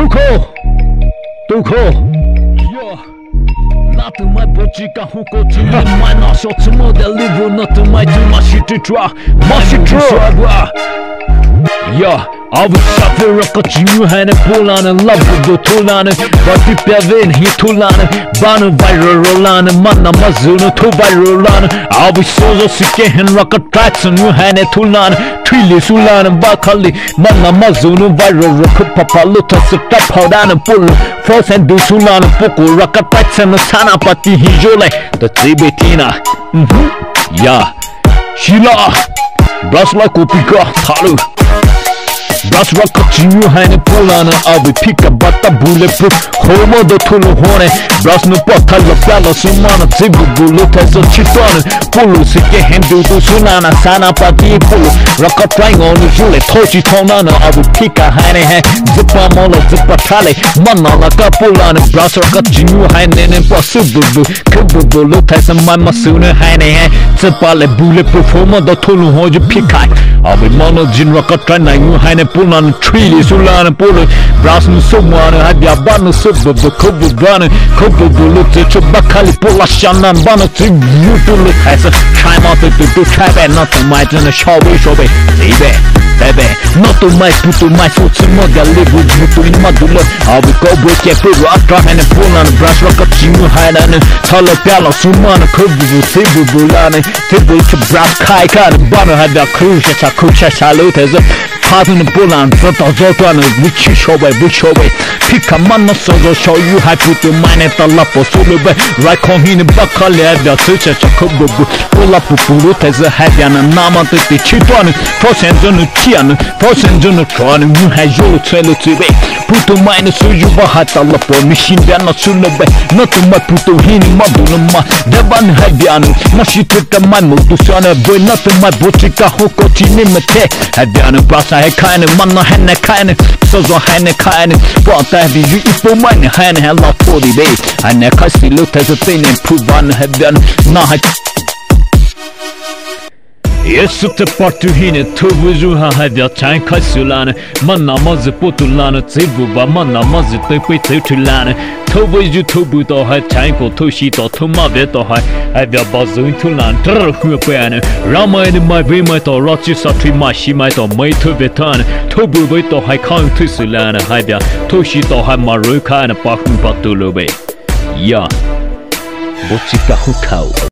証拠どこなとまいぼちかほこちにまいなしょつもでリブなとまいつましちちわましちわいや şafir kaçıyor hani pulanı Labı tulanı Vati pevin hitulanı Bana viral rolanı Manna mazunu tu viral Av sozo sikehin raka tracksun yu hani tulanı Tüli sulanı bakali Manna mazunu viral raka papalu Tası tapaudanı pulu Fosen du sulanı Puku raka tracksun sana pati hijole Da tibetina Ya Shila Brasla kupika Talu That's rock up to you, honey, pull on it. I'll be pick up, but the bulletproof. Homo the Tulu Horne, Brass no Potal, the Bella Sumana, Zibu Bulu, Teso Chiton, Pulu, Siki Hindu, Sunana, Sana Pati Pulu, Rock up flying on the Julie, Tochi Tonana, I will pick a honey, Zipa Mola, Zipa Tali, Mana, like a pull on it. Brass rock up to you, honey, and Basubu, Kubu Bulu, Teso Mama Suna, honey, Zipa, the bulletproof, Homo the Tulu Horne, Pikai. Abi mono jin raka trying na yu hani pulan trili sulan pulu bras nu someone had ya ban subu bu kubu ban kubu bu look to chubakali pula shanan ban to you to look as a try out to do try bad not to my in a show we show be baby baby Not on my put on my foot some mug I live with you to in my dula I'll be cowboy cafe rock rock and pull on a brush rock up chimu hide and tell a piano sumana kubu tibu bulani tibu to brass kai kan bana had a cruise at a cruise salute as a Having a bull and front of Zotan, which is over, which over. Pick a man of so show you how to do mine at the lap of solo by. Right on in the buckle, the search at a kubu. Pull up a pulut as a head and a nama to the chip on it. Force and on the chian, force and on the tron, you have your trailer to be. Put to mine so you were hat a lap of machine, they're not sooner by. Not to my puto hin, madulama. The ban had the anu. Mashi took the man to son a boy, not to my botica hoko chinimate. Had the anu brasa. kind man henne kind så så henne What have you if for man henne hella på dig be henne kasi fin en provan hebben na Yesu Et surtout partuhine tuvuju ha ha booze you have had your chance to land mama mama's a potalana zebra tetulane tuvuju a type of teatrilana to ha chai ko toshi to tuma ve tow booze you tow booze tulane tr hu pane you tow booze mai ve. Tout mai to a type of tea Tout ma shi and mai to mai tu ve tan tubu ve to ha kan tusulane ha tobeta hi come to seal on me i bet tow she's a hama ru kan pa and pa come back to love me yeah boozee